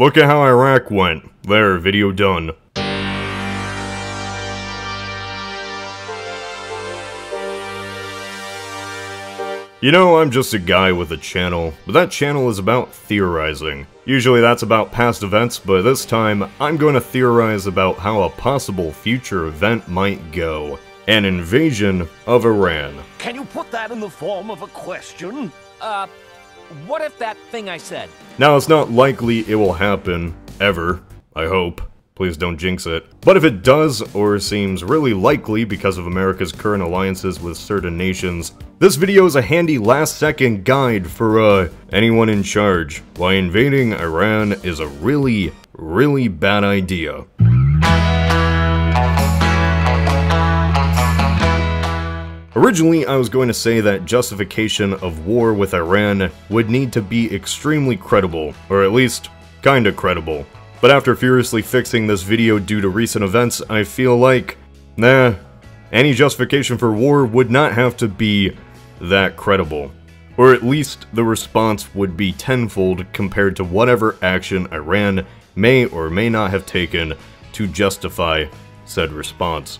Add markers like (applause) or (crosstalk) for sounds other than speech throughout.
Look at how Iraq went. There, video done. You know, I'm just a guy with a channel, but that channel is about theorizing. Usually that's about past events, but this time, I'm going to theorize about how a possible future event might go. An invasion of Iran. Can you put that in the form of a question? Uh, what if that thing I said? Now, it's not likely it will happen, ever, I hope. Please don't jinx it. But if it does, or seems really likely because of America's current alliances with certain nations, this video is a handy last second guide for, uh, anyone in charge, why invading Iran is a really, really bad idea. Originally, I was going to say that justification of war with Iran would need to be extremely credible, or at least, kinda credible. But after furiously fixing this video due to recent events, I feel like, nah, any justification for war would not have to be that credible. Or at least the response would be tenfold compared to whatever action Iran may or may not have taken to justify said response.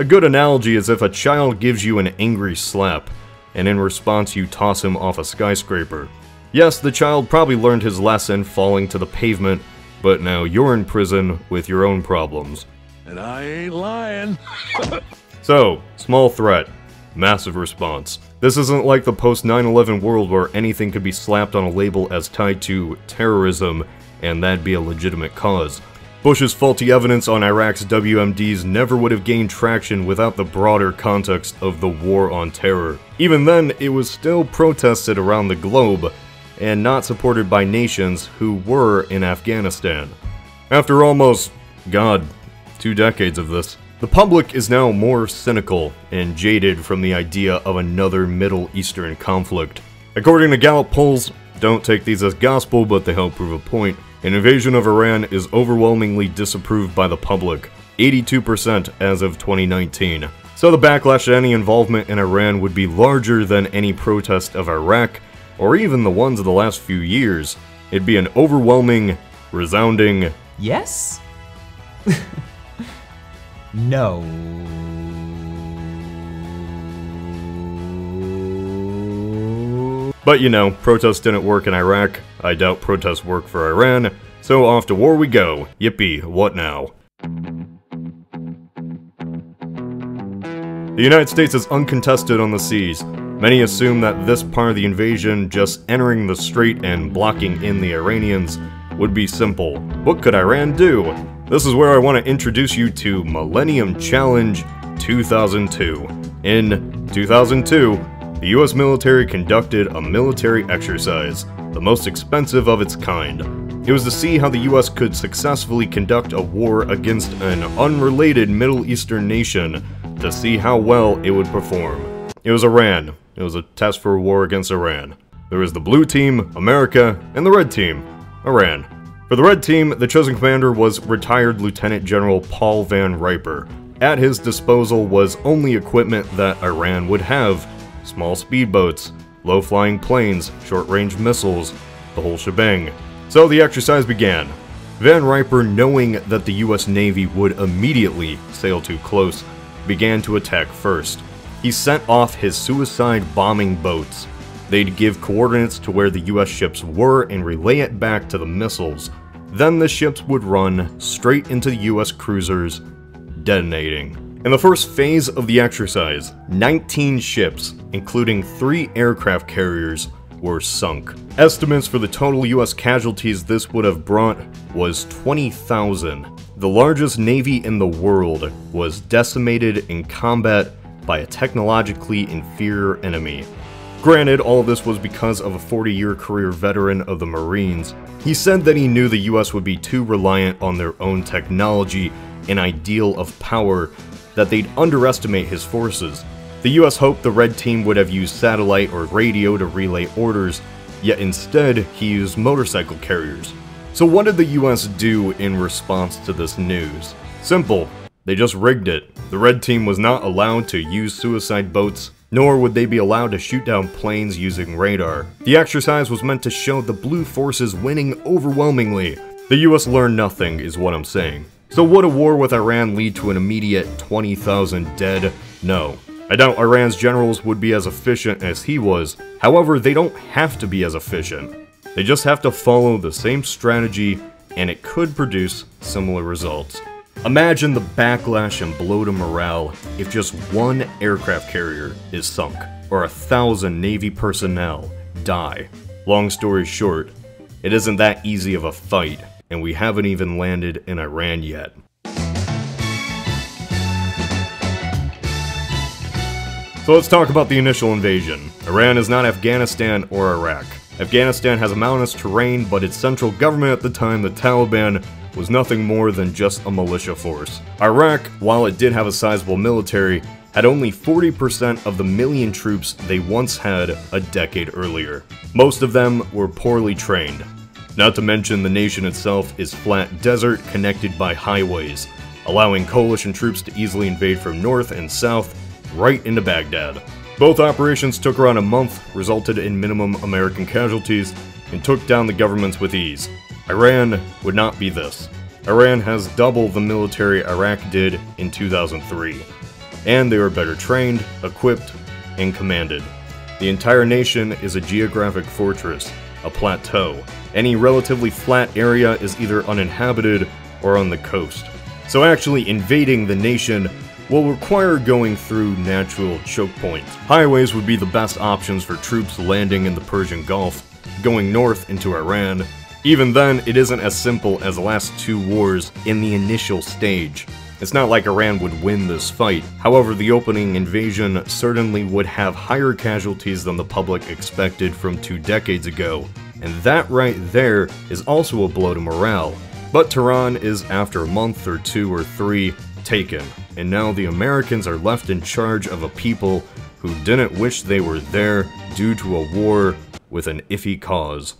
A good analogy is if a child gives you an angry slap, and in response you toss him off a skyscraper. Yes, the child probably learned his lesson falling to the pavement, but now you're in prison with your own problems. And I ain't lying. (laughs) So, small threat, massive response. This isn't like the post 9 11 world where anything could be slapped on a label as tied to terrorism, and that'd be a legitimate cause. Bush's faulty evidence on Iraq's WMDs never would have gained traction without the broader context of the war on terror. Even then, it was still protested around the globe, and not supported by nations who were in Afghanistan. After almost, god, two decades of this, the public is now more cynical and jaded from the idea of another Middle Eastern conflict. According to Gallup polls, don't take these as gospel, but they help prove a point. An invasion of Iran is overwhelmingly disapproved by the public, 82% as of 2019. So the backlash to any involvement in Iran would be larger than any protest of Iraq, or even the ones of the last few years. It'd be an overwhelming, resounding Yes? (laughs) no. But you know, protests didn't work in Iraq, I doubt protests work for Iran, so off to war we go. Yippee, what now? The United States is uncontested on the seas. Many assume that this part of the invasion, just entering the strait and blocking in the Iranians, would be simple. What could Iran do? This is where I want to introduce you to Millennium Challenge 2002. In 2002, the US military conducted a military exercise, the most expensive of its kind. It was to see how the US could successfully conduct a war against an unrelated Middle Eastern nation to see how well it would perform. It was Iran. It was a test for a war against Iran. There was the blue team, America, and the red team, Iran. For the red team, the chosen commander was retired Lieutenant General Paul Van Riper. At his disposal was only equipment that Iran would have small speedboats, low flying planes, short range missiles, the whole shebang. So the exercise began. Van Riper, knowing that the US Navy would immediately sail too close, began to attack first. He sent off his suicide bombing boats. They'd give coordinates to where the US ships were and relay it back to the missiles. Then the ships would run straight into the US cruisers, detonating. In the first phase of the exercise, 19 ships, including three aircraft carriers, were sunk. Estimates for the total US casualties this would have brought was 20,000. The largest navy in the world was decimated in combat by a technologically inferior enemy. Granted, all of this was because of a 40 year career veteran of the Marines. He said that he knew the US would be too reliant on their own technology and ideal of power that they'd underestimate his forces. The US hoped the Red Team would have used satellite or radio to relay orders, yet instead he used motorcycle carriers. So what did the US do in response to this news? Simple, they just rigged it. The Red Team was not allowed to use suicide boats, nor would they be allowed to shoot down planes using radar. The exercise was meant to show the Blue forces winning overwhelmingly, The US learned nothing, is what I'm saying. So would a war with Iran lead to an immediate 20,000 dead? No. I doubt Iran's generals would be as efficient as he was, however, they don't have to be as efficient. They just have to follow the same strategy, and it could produce similar results. Imagine the backlash and blow to morale if just one aircraft carrier is sunk, or a thousand Navy personnel die. Long story short, it isn't that easy of a fight, and we haven't even landed in Iran yet. So let's talk about the initial invasion. Iran is not Afghanistan or Iraq. Afghanistan has a mountainous terrain, but its central government at the time, the Taliban, was nothing more than just a militia force. Iraq, while it did have a sizable military, had only 40% of the million troops they once had a decade earlier. Most of them were poorly trained. Not to mention the nation itself is flat desert connected by highways, allowing coalition troops to easily invade from north and south right into Baghdad. Both operations took around a month, resulted in minimum American casualties, and took down the governments with ease. Iran would not be this. Iran has double the military Iraq did in 2003, and they were better trained, equipped, and commanded. The entire nation is a geographic fortress, a plateau. Any relatively flat area is either uninhabited or on the coast. So actually invading the nation will require going through natural choke points. Highways would be the best options for troops landing in the Persian Gulf, going north into Iran. Even then, it isn't as simple as the last two wars in the initial stage. It's not like Iran would win this fight. However, the opening invasion certainly would have higher casualties than the public expected from two decades ago. And that right there is also a blow to morale. But Tehran is, after a month or two or three, taken, and now the Americans are left in charge of a people who didn't wish they were there due to a war with an iffy cause.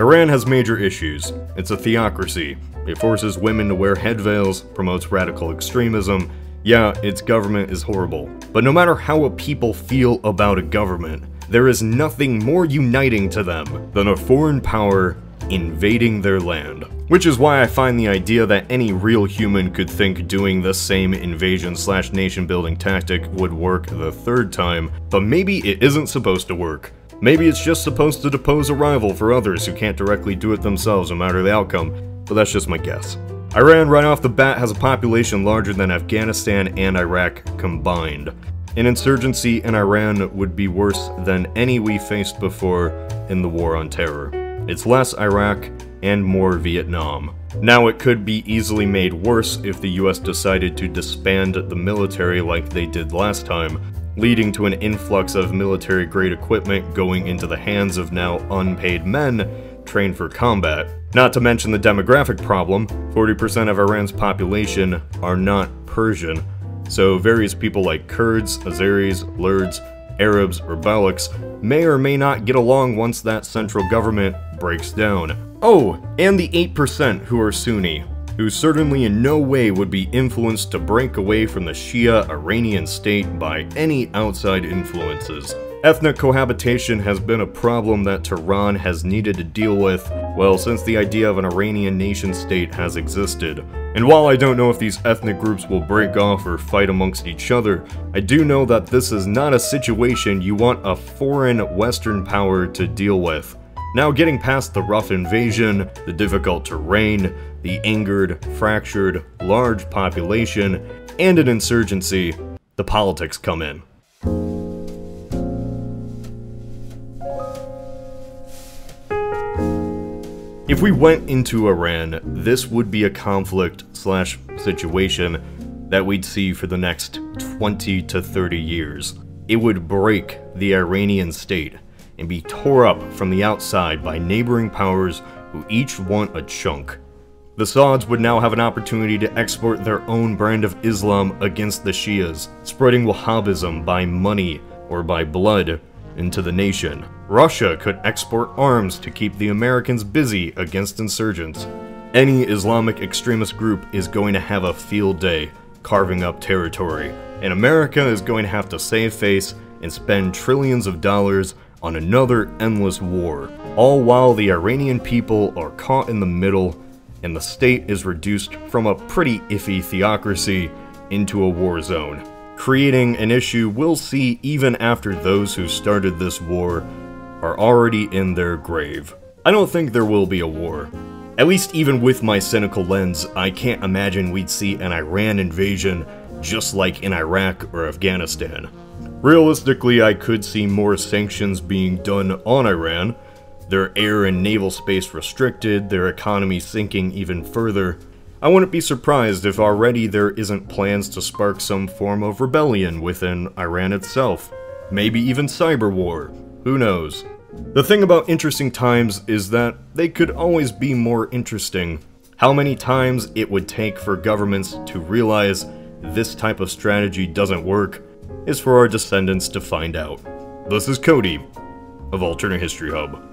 Iran has major issues. It's a theocracy. It forces women to wear head veils, promotes radical extremism. Yeah, its government is horrible. But no matter how a people feel about a government, there is nothing more uniting to them than a foreign power invading their land. Which is why I find the idea that any real human could think doing the same invasion slash nation building tactic would work the third time, but maybe it isn't supposed to work. Maybe it's just supposed to depose a rival for others who can't directly do it themselves no matter the outcome, but that's just my guess. Iran right off the bat has a population larger than Afghanistan and Iraq combined. An insurgency in Iran would be worse than any we faced before in the War on Terror. It's less Iraq and more Vietnam. Now it could be easily made worse if the US decided to disband the military like they did last time, leading to an influx of military-grade equipment going into the hands of now unpaid men trained for combat. Not to mention the demographic problem, 40% of Iran's population are not Persian, so various people like Kurds, Azeris, Lurs, Arabs, or Balochs may or may not get along once that central government breaks down. Oh, and the 8% who are Sunni, who certainly in no way would be influenced to break away from the Shia Iranian state by any outside influences. Ethnic cohabitation has been a problem that Tehran has needed to deal with, well, since the idea of an Iranian nation state has existed. And while I don't know if these ethnic groups will break off or fight amongst each other, I do know that this is not a situation you want a foreign Western power to deal with. Now getting past the rough invasion, the difficult terrain, the angered, fractured, large population, and an insurgency, the politics come in. If we went into Iran, this would be a conflict slash situation that we'd see for the next 20 to 30 years. It would break the Iranian state and be tore up from the outside by neighboring powers who each want a chunk. The Sauds would now have an opportunity to export their own brand of Islam against the Shias, spreading Wahhabism by money or by blood into the nation. Russia could export arms to keep the Americans busy against insurgents. Any Islamic extremist group is going to have a field day carving up territory, and America is going to have to save face and spend trillions of dollars on another endless war, all while the Iranian people are caught in the middle and the state is reduced from a pretty iffy theocracy into a war zone, creating an issue we'll see even after those who started this war are already in their grave. I don't think there will be a war. At least even with my cynical lens, I can't imagine we'd see an Iran invasion just like in Iraq or Afghanistan. Realistically, I could see more sanctions being done on Iran, their air and naval space restricted, their economy sinking even further. I wouldn't be surprised if already there isn't plans to spark some form of rebellion within Iran itself. Maybe even cyber war. Who knows? The thing about interesting times is that they could always be more interesting. How many times it would take for governments to realize this type of strategy doesn't work is for our descendants to find out. This is Cody of Alternate History Hub.